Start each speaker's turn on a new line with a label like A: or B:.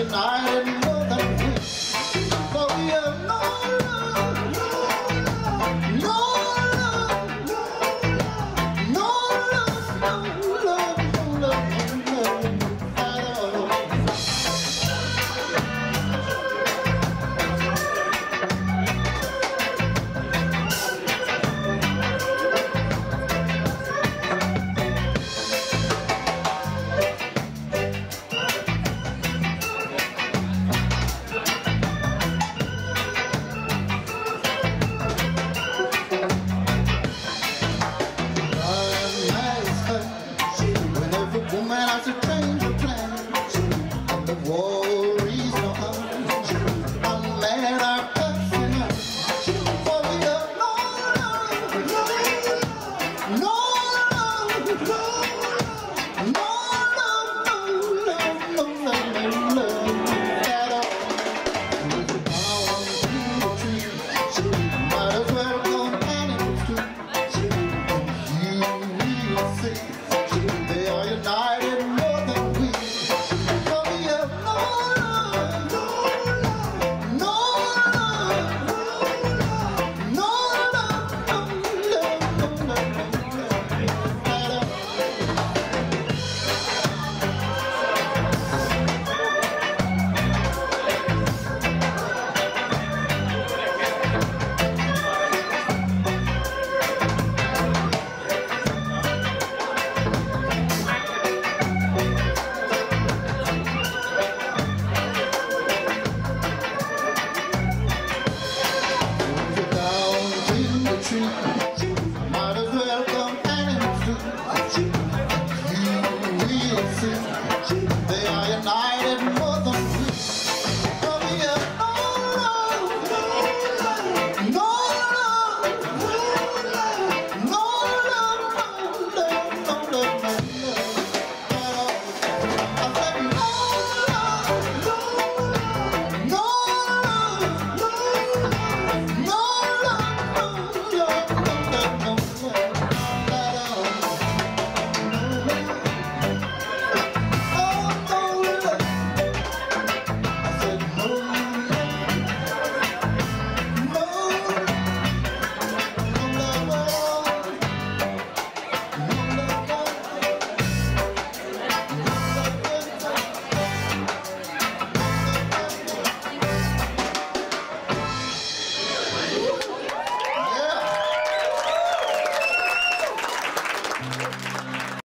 A: and I